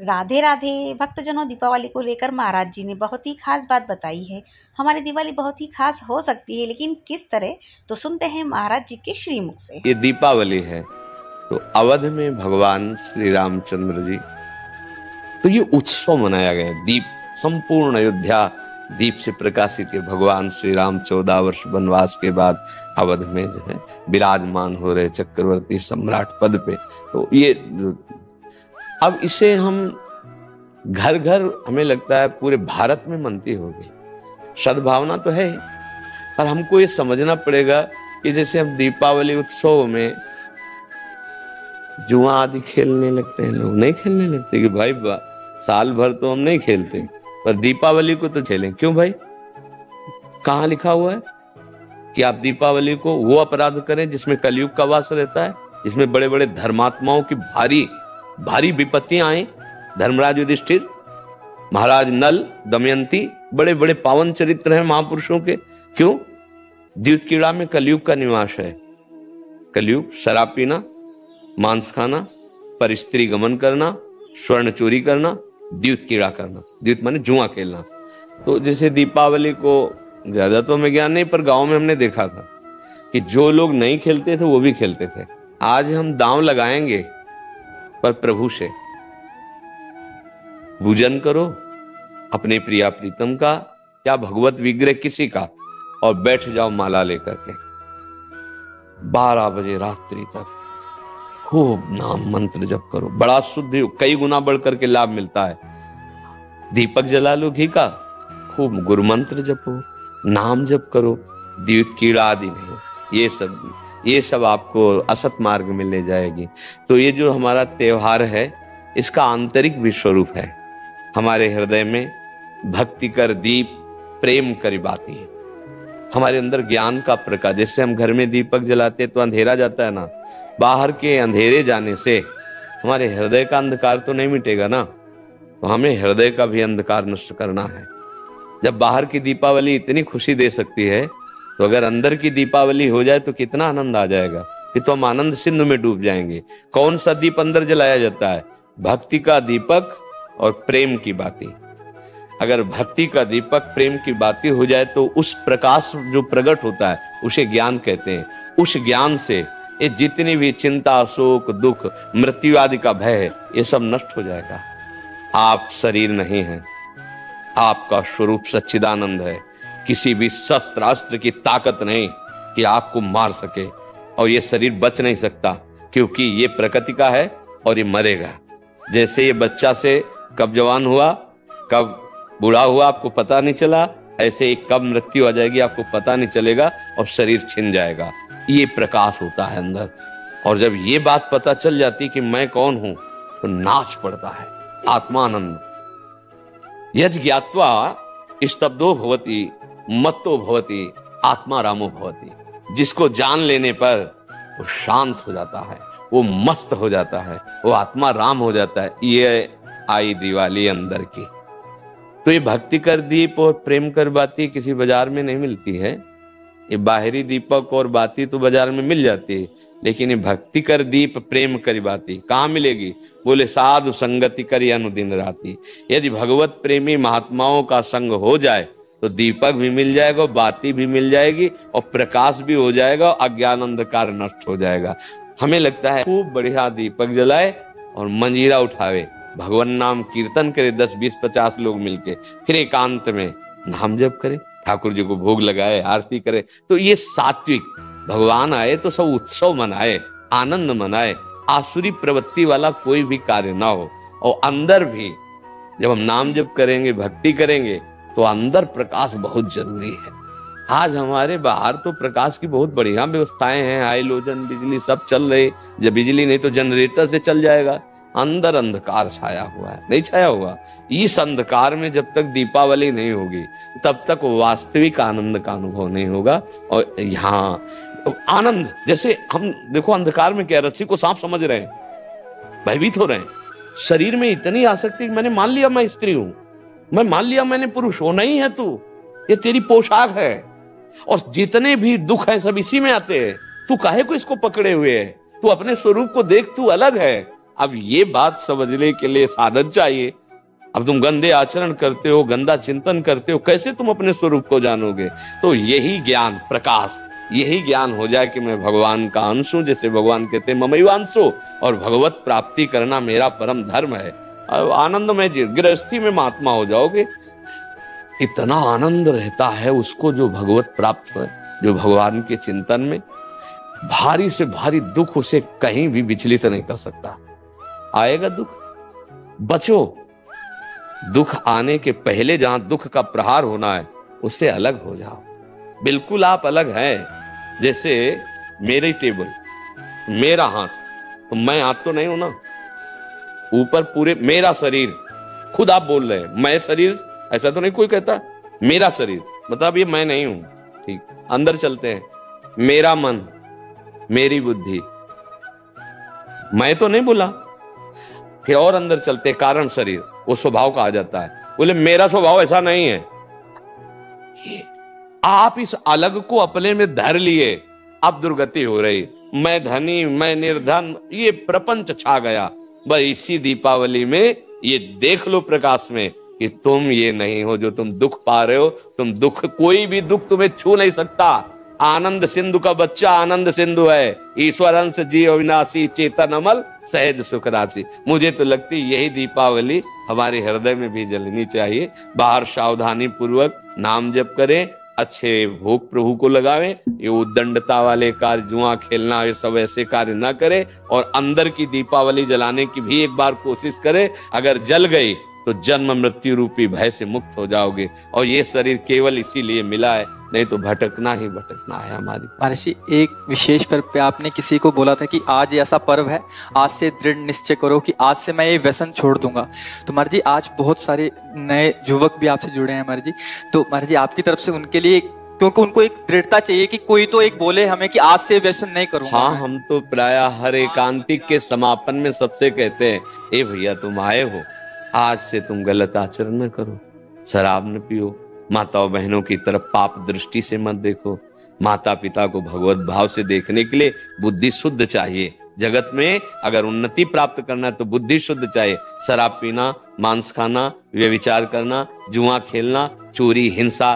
राधे राधे, भक्तजनों दीपावली को लेकर महाराज जी ने बहुत ही खास बात बताई है। हमारी दिवाली बहुत ही खास हो सकती है, लेकिन किस तरह? तो सुनते हैं महाराज जी के श्रीमुख से। ये दीपावली है तो अवध में भगवान श्री रामचंद्र जी। तो ये उत्सव मनाया गया दीप, संपूर्ण अयोध्या दीप से प्रकाशित है। भगवान श्री राम चौदह वर्ष वनवास के बाद अवध में जो है, विराजमान हो रहे चक्रवर्ती सम्राट पद पे। तो ये अब इसे हम घर घर हमें लगता है पूरे भारत में मनती होगी। सद्भावना तो है पर हमको ये समझना पड़ेगा कि जैसे हम दीपावली उत्सव में जुआ आदि खेलने लगते हैं लोग नहीं खेलने लगते कि भाई बा, साल भर तो हम नहीं खेलते पर दीपावली को तो खेलें। क्यों भाई? कहा लिखा हुआ है कि आप दीपावली को वो अपराध करें जिसमें कलयुग का वास रहता है जिसमें बड़े बड़े धर्मात्माओं की भारी भारी विपत्तियाँ आई। धर्मराज युधिष्ठिर, महाराज नल, दमयंती बड़े बड़े पावन चरित्र हैं महापुरुषों के। क्यों? द्युत कीड़ा में कलयुग का निवास है। कलयुग, शराब पीना, मांस खाना पर स्त्री गमन करना, स्वर्ण चोरी करना द्युत कीड़ा करना। द्युत माने जुआ खेलना। तो जैसे दीपावली को ज़्यादा तो हमें ज्ञान नहीं, पर गाँव में हमने देखा था कि जो लोग नहीं खेलते थे, वो भी खेलते थे। आज हम दांव लगाएँगे पर प्रभु से। पूजन करो अपने प्रिया प्रीतम का या भगवत विग्रह किसी का और बैठ जाओ माला लेकर के। बारह बजे रात्रि तक खूब नाम मंत्र जप करो। बड़ा शुद्ध कई गुना बढ़ करके लाभ मिलता है। दीपक जला लो घी का, खूब गुरु मंत्र जपो, नाम जप करो द्युत कीड़ा आदि नहीं, ये सब ये सब आपको असत मार्ग में ले जाएगी। तो ये जो हमारा त्योहार है, इसका आंतरिक भी स्वरूप है। हमारे हृदय में भक्ति कर दीप, प्रेम कर बाती हमारे अंदर ज्ञान का प्रकाश, जैसे हम घर में दीपक जलाते तो अंधेरा जाता है ना। बाहर के अंधेरे जाने से हमारे हृदय का अंधकार तो नहीं मिटेगा ना। तो हमें हृदय का भी अंधकार नष्ट करना है। जब बाहर की दीपावली इतनी खुशी दे सकती है तो अगर अंदर की दीपावली हो जाए तो कितना आनंद आ जाएगा? फिर तो हम आनंद सिंधु में डूब जाएँगे। कौन सा दीप अंदर जलाया जाता है? भक्ति का दीपक और प्रेम की बातें। अगर भक्ति का दीपक, प्रेम की बातें हो जाए तो उस प्रकाश जो प्रकट होता है, उसे ज्ञान कहते हैं। उस ज्ञान से ये जितनी भी चिंता, शोक, दुख, मृत्यु आदि का भय है, ये सब नष्ट हो जाएगा। आप शरीर नहीं है। आपका स्वरूप सच्चिदानंद है। किसी भी शस्त्रास्त्र की ताकत नहीं कि आपको मार सके और ये शरीर बच नहीं सकता, क्योंकि ये प्रकृति का है और ये मरेगा। जैसे ये बच्चा से कब जवान हुआ, कब बूढ़ा हुआ आपको पता नहीं चला, ऐसे ही कब मृत्यु आ जाएगी आपको पता नहीं चलेगा और शरीर छिन जाएगा। ये प्रकाश होता है अंदर। और जब ये बात पता चल जाती कि मैं कौन हूँ तो नाच पड़ता है। आत्मानंद। यज ज्ञातवा स्तब्धो भवती। मत्तो भवती, आत्मा रामो भवती। जिसको जान लेने पर वो शांत हो जाता है, वो मस्त हो जाता है, वो आत्मा राम हो जाता है। ये आई दिवाली अंदर की। तो ये भक्ति कर दीप और प्रेम कर बाती किसी बाज़ार में नहीं मिलती है। ये बाहरी दीपक और बाती तो बाज़ार में मिल जाती है, लेकिन ये भक्ति कर दीप, प्रेम कर बाती, कहाँ मिलेगी? बोले, साधु संगति करी अनुदिन राती। यदि भगवत प्रेमी महात्माओं का संग हो जाए तो दीपक भी मिल जाएगा बाती भी मिल जाएगी, और प्रकाश भी हो जाएगा अज्ञान अंधकार नष्ट हो जाएगा। हमें लगता है खूब बढ़िया दीपक जलाए और मंजीरा उठावे। भगवान नाम कीर्तन करे, दस, बीस, पचास लोग मिलके। फिर एकांत में नाम जप करे, ठाकुर जी को भोग लगाए, आरती करे। तो ये सात्विक, भगवान आए तो सब उत्सव मनाए, आनंद मनाए। आसुरी प्रवृत्ति वाला कोई भी कार्य ना हो। और अंदर भी जब हम नाम जप करेंगे, भक्ति करेंगे तो अंदर प्रकाश बहुत ज़रूरी है। आज हमारे बाहर तो प्रकाश की बहुत बढ़िया व्यवस्थाएँ हैं, हाइलोजन, बिजली सब चल रही, जब बिजली नहीं तो जनरेटर से चल जाएगा। अंदर अंधकार छाया हुआ है। नहीं छाया हुआ। इस अंधकार में जब तक दीपावली नहीं होगी, तब तक वास्तविक आनंद का अनुभव नहीं होगा। और यहाँ, आनंद, जैसे हम देखो अंधकार में क्या रस्सी को सांप समझ रहे हैं, भयभीत हो रहे हैं। शरीर में इतनी आसक्ति, मैंने मान लिया मैं स्त्री हूँ। मैं मान लिया मैंने पुरुष होना ही है तू। ये तेरी पोशाक है। और जितने भी दुख है सब इसी में आते हैं। तू काहे को इसको पकड़े हुए है? तू अपने स्वरूप को देख, तू अलग है। अब ये बात समझने के लिए साधन चाहिए। अब तुम गंदे आचरण करते हो, गंदा चिंतन करते हो, कैसे तुम अपने स्वरूप को जानोगे? तो यही ज्ञान, प्रकाश, यही ज्ञान हो जाए कि मैं भगवान का अंश हूँ, जैसे भगवान कहते हैं ममैवांशो, और भगवत प्राप्ति करना मेरा परम धर्म है। आनंद में गृहस्थी में महात्मा हो जाओगे। इतना आनंद रहता है उसको जो भगवत प्राप्त है जो भगवान के चिंतन में। भारी से भारी दुख उसे कहीं भी विचलित नहीं कर सकता। आएगा दुख? बचो। दुख आने के पहले जहाँ दुख का प्रहार होना है, उससे अलग हो जाओ। बिल्कुल आप अलग हैं। जैसे मेरी टेबल, मेरा हाथ। तो मैं हाथ तो नहीं हूँ ना। ऊपर पूरे मेरा शरीर। खुद आप बोल रहे हैं, मैं शरीर? ऐसा तो नहीं कोई कहता? मेरा शरीर। मतलब ये मैं नहीं हूँ। ठीक। अंदर चलते हैं। मेरा मन, मेरी बुद्धि। मैं तो नहीं बोला फिर और अंदर चलते कारण शरीर। वो स्वभाव का आ जाता है। बोले, मेरा स्वभाव ऐसा नहीं है। आप इस अलग को अपने में धर लिए। अब दुर्गति हो रही। मैं धनी, मैं निर्धन, ये प्रपंच छा गया। बस इसी दीपावली में ये देख लो प्रकाश में कि तुम ये नहीं हो जो तुम दुख पा रहे हो। तुम दुख, कोई भी दुख तुम्हें छू नहीं सकता। आनंद सिंधु का बच्चा आनंद सिंधु है। ईश्वर अंश जीव अविनाशी चेतन अमल, सहज सुख राशि। मुझे तो लगती यही दीपावली हमारे हृदय में भी जलनी चाहिए। बाहर सावधानी पूर्वक नाम जप करें अच्छे भोग प्रभु को लगावे, ये उदंडता वाले कार्य, जुआ खेलना, ये सब ऐसे कार्य ना करे और अंदर की दीपावली जलाने की भी एक बार कोशिश करे। अगर जल गई तो जन्म मृत्यु रूपी भय से मुक्त हो जाओगे और ये शरीर केवल इसीलिए मिला है नहीं तो भटकना ही भटकना है हमारी महर्षि एक विशेष पर्व पे आपने किसी को बोला था कि आज ऐसा पर्व है आज से दृढ़ निश्चय करो कि आज से मैं ये व्यसन छोड़ दूँगा। तो महर्ष जी आज बहुत सारे नए युवक भी आपसे जुड़े हैं महर्ष जी। तो महर्ष जी आपकी तरफ़ से उनके लिए क्योंकि उनको एक दृढ़ता चाहिए कि कोई तो एक बोले हमें कि आज से व्यसन नहीं करूँगा हाँ हम तो प्राय हर एकांतिक के समापन में सबसे कहते हैं ए भैया तुम आए हो आज से तुम गलत आचरण न करो शराब न पियो माताओं बहनों की तरफ़ पाप दृष्टि से मत देखो। माता पिता को भगवत भाव से देखने के लिए बुद्धि शुद्ध चाहिए। जगत में अगर उन्नति प्राप्त करना है तो बुद्धि शुद्ध चाहिए। शराब पीना, मांस खाना व्यविचार करना, जुआ खेलना, चोरी, हिंसा,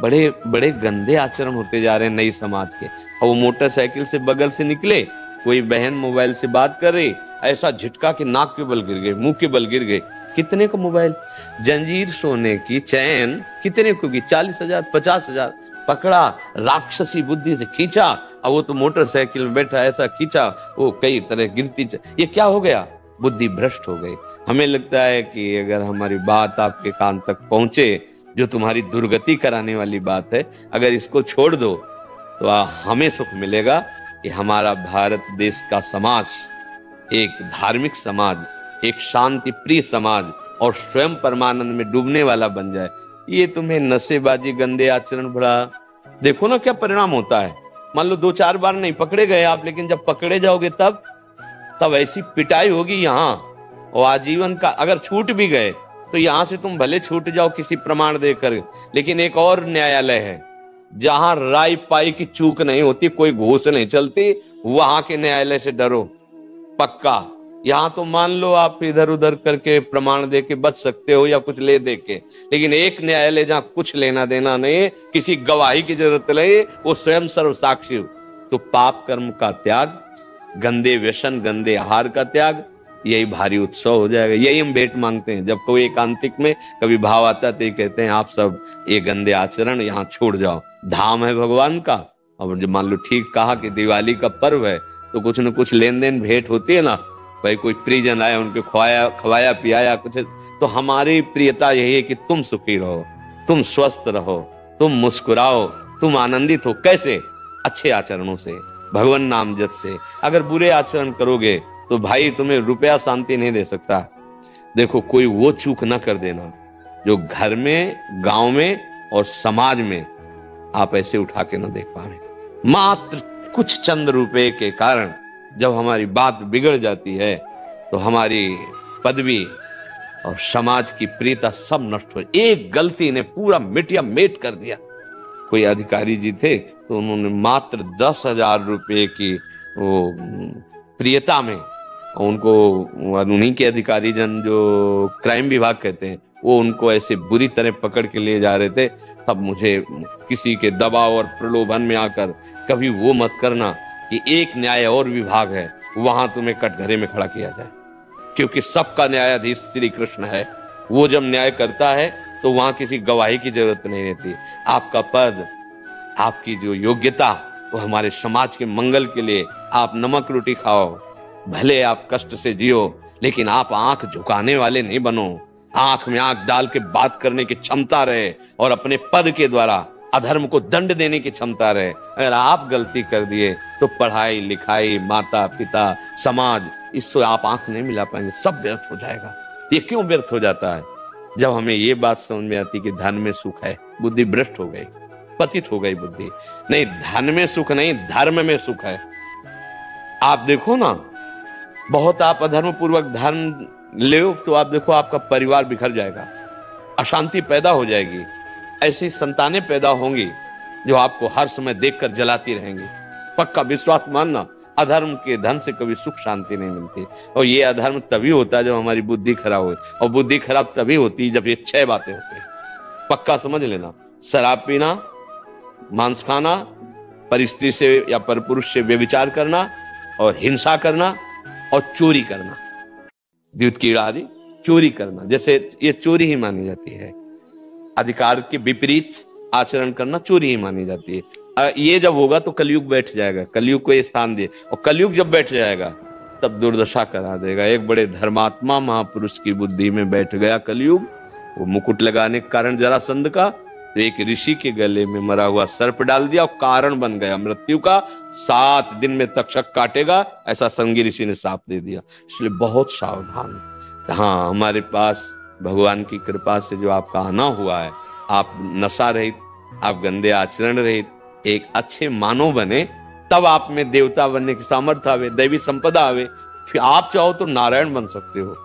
बड़े बड़े गंदे आचरण होते जा रहे हैं नई समाज के। और वो मोटरसाइकिल से बगल से निकले, कोई बहन मोबाइल से बात कर रही, ऐसा झटका के नाक के बल गिर गए, मुँह के बल गिर गए। कितने को मोबाइल? जंजीर सोने की चैन कितने को की? चालीस हज़ार, पचास हज़ार। पकड़ा, राक्षसी बुद्धि से खींचा और वो तो मोटरसाइकिल में बैठा, ऐसा खींचा, वो कई तरह गिरती ये क्या हो गया? बुद्धि भ्रष्ट हो गई। हमें लगता है कि अगर हमारी बात आपके कान तक पहुँचे, जो तुम्हारी दुर्गति कराने वाली बात है, अगर इसको छोड़ दो तो हमें सुख मिलेगा कि हमारा भारत देश का समाज, एक धार्मिक समाज एक शांति प्रिय समाज और स्वयं परमानंद में डूबने वाला बन जाए। ये तुम्हें नशेबाजी, गंदे आचरण भरा। देखो ना क्या परिणाम होता है। मान लो दो चार बार नहीं पकड़े गए आप, लेकिन जब पकड़े जाओगे तब तब ऐसी पिटाई होगी यहाँ। और आजीवन का अगर छूट भी गए तो यहाँ से तुम भले छूट जाओ किसी प्रमाण देकर, लेकिन एक और न्यायालय है, जहाँ राय पाई की चूक नहीं होती, कोई घूस नहीं चलती, वहाँ के न्यायालय से डरो। पक्का। यहाँ तो मान लो आप इधर उधर करके प्रमाण दे के बच सकते हो या कुछ ले दे के लेकिन एक न्यायालय जहाँ कुछ लेना देना नहीं, किसी गवाही की ज़रूरत नहीं, वो स्वयं सर्व साक्षी तो पाप कर्म का त्याग, गंदे व्यसन, गंदे आहार का त्याग, यही भारी उत्सव हो जाएगा। यही हम भेंट मांगते हैं। जब कोई एकांतिक में कभी भाव आता तो ये कहते हैं, आप सब ये गंदे आचरण यहाँ छोड़ जाओ। धाम है भगवान का। और जब मान लो ठीक कहा कि दिवाली का पर्व है तो कुछ न कुछ लेन देन भेंट होती है ना भाई, कोई प्रिजन आया, उनके खवाया खवाया पियाया, कुछ तो हमारी प्रियता यही है कि तुम सुखी रहो, तुम स्वस्थ रहो, तुम मुस्कुराओ, तुम आनंदित हो। कैसे? अच्छे आचरणों से, भगवान नाम जप से। अगर बुरे आचरण करोगे तो भाई, तुम्हें रुपया शांति नहीं दे सकता। देखो, कोई वो चूक ना कर देना, जो घर में, गाँव में और समाज में आप ऐसे उठा के ना देख पा रहे मात्र कुछ चंद रुपए के कारण जब हमारी बात बिगड़ जाती है तो हमारी पदवी और समाज की प्रियता सब नष्ट हो। एक गलती ने पूरा मिटिया मेट कर दिया। कोई अधिकारी जी थे तो उन्होंने मात्र दस हज़ार रुपये की वो, प्रियता में उनको उन्हीं के अधिकारी जन जो क्राइम विभाग कहते हैं, वो उनको ऐसे बुरी तरह पकड़ के ले जा रहे थे। तब मुझे किसी के दबाव और प्रलोभन में आकर कभी वो मत करना। कि एक न्याय और विभाग है, वहाँ तुम्हें कटघरे में खड़ा किया जाए। क्योंकि सबका न्यायाधीश श्री कृष्ण है। वो जब न्याय करता है तो वहाँ किसी गवाही की ज़रूरत नहीं रहती। आपका पद, आपकी जो योग्यता, वो हमारे समाज के मंगल के लिए आप नमक रोटी खाओ, भले आप कष्ट से जियो, लेकिन आप आँख झुकाने वाले नहीं बनो। आँख में आँख डाल के बात करने की क्षमता रहे और अपने पद के द्वारा अधर्म को दंड देने की क्षमता रहे। अगर आप गलती कर दिए तो पढ़ाई, लिखाई, माता, पिता, समाज, इससे आप आँख नहीं मिला पाएँगे, सब व्यर्थ हो जाएगा। ये क्यों व्यर्थ हो जाता है? जब हमें ये बात समझ में आती कि धन में सुख है, बुद्धि भ्रष्ट हो गई, पतित हो गई बुद्धि। नहीं, धन में सुख नहीं, धर्म में सुख है। आप देखो ना, बहुत आप अधर्म पूर्वक धर्म ले तो आप देखो आपका परिवार बिखर जाएगा, अशांति पैदा हो जाएगी। ऐसी संतानें पैदा होंगी जो आपको हर समय देखकर जलाती रहेंगी। पक्का विश्वास मानना, अधर्म के धन से कभी सुख शांति नहीं मिलती। और ये अधर्म तभी होता है जब हमारी बुद्धि खराब हो। और बुद्धि खराब तभी होती है जब ये छह बातें होती है। पक्का समझ लेना, शराब पीना, मांस खाना परिस्त्री से या पर पुरुष से व्यविचार करना और हिंसा करना और चोरी करना। द्युत कीड़ा आदि, चोरी करना, जैसे ये चोरी ही मानी जाती है। अधिकार के विपरीत आचरण करना चोरी ही मानी जाती है। ये जब होगा तो कलयुग बैठ जाएगा, कलयुग को ये स्थान दिए। और कलयुग जब बैठ जाएगा, तब दुर्दशा करा देगा। एक बड़े धर्मात्मा महापुरुष की बुद्धि में बैठ गया कलयुग। वो मुकुट लगाने के कारण जरा संद का तो एक ऋषि के गले में मरा हुआ सर्प डाल दिया और कारण बन गया मृत्यु का। सात दिन में तक्षक काटेगा, ऐसा संगी ऋषि ने साप दे दिया। इसलिए बहुत सावधान। हाँ हमारे पास भगवान की कृपा से जो आपका आना हुआ है, आप नशा रहित, आप गंदे आचरण रहित, एक अच्छे मानव बने, तब आप में देवता बनने की सामर्थ्य आवे, दैवी संपदा आवे, फिर आप चाहो तो नारायण बन सकते हो।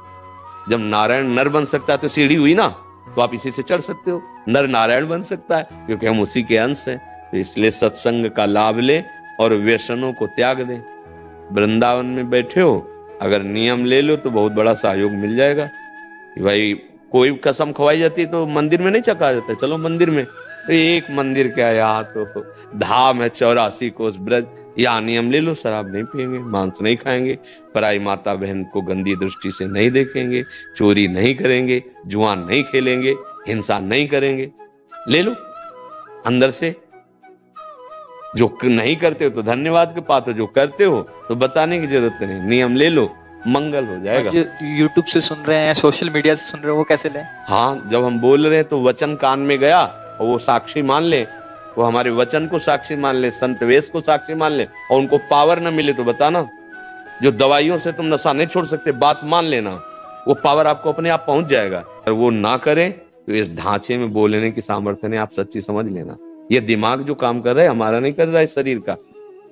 जब नारायण नर बन सकता है तो सीढ़ी हुई ना तो आप इसी से चढ़ सकते हो। नर नारायण बन सकता है, क्योंकि हम उसी के अंश हैं तो इसलिए सत्संग का लाभ ले और व्यसनों को त्याग दे। वृंदावन में बैठे हो, अगर नियम ले लो तो बहुत बड़ा सहयोग मिल जाएगा। भाई, कोई कसम खवाई जाती तो मंदिर में नहीं चका जाता। चलो मंदिर में। तो एक मंदिर क्या यहाँ तो धाम है, चौरासी कोस ब्रज। यहाँ नियम ले लो, शराब नहीं पियेंगे, मांस नहीं खाएँगे, पराई माता बहन को गंदी दृष्टि से नहीं देखेंगे, चोरी नहीं करेंगे, जुआन नहीं खेलेंगे, हिंसा नहीं करेंगे। ले लो, अंदर से। जो नहीं करते हो तो धन्यवाद के पात्र, जो करते हो तो बताने की ज़रूरत नहीं। नियम ले लो। मंगल हो जाएगा। जो यूट्यूब से सुन रहे हैं सोशल मीडिया से सुन रहे हैं वो कैसे लें? हाँ जब हम बोल रहे हैं तो वचन कान में गया और वो साक्षी मान ले। वो हमारे वचन को साक्षी मान ले संत वेश को साक्षी मान ले और उनको पावर न मिले तो बताना। जो दवाइयों से तुम नशा नहीं छोड़ सकते बात मान लेना। वो पावर आपको अपने आप पहुँच जाएगा। और वो ना करे तो इस ढांचे में बोलने की सामर्थ्य ने आप सच्ची समझ लेना। ये दिमाग जो काम कर रहा है हमारा नहीं कर रहा है शरीर का।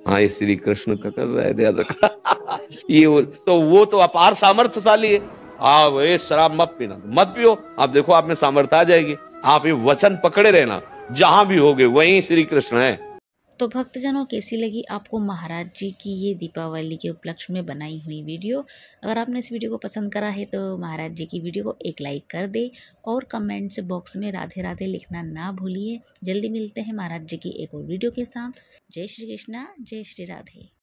हाँ ये श्री कृष्ण का कर रहा है ध्यान रखा ये वो तो वो तो अपार सामर्थ्यशाली है। आप ये शराब मत पीना, मत पियो। आप देखो, आप में सामर्थ्य आ जाएगी। आप ये वचन पकड़े रहना, जहाँ भी होगे, वहीं श्री कृष्ण है। तो भक्तजनों, कैसी लगी आपको महाराज जी की ये दीपावली के उपलक्ष्य में बनाई हुई वीडियो? अगर आपने इस वीडियो को पसंद करा है तो महाराज जी की वीडियो को एक लाइक कर दे और कमेंट्स बॉक्स में राधे राधे लिखना ना भूलिए। जल्दी मिलते हैं महाराज जी की एक और वीडियो के साथ। जय श्री कृष्णा, जय श्री राधे।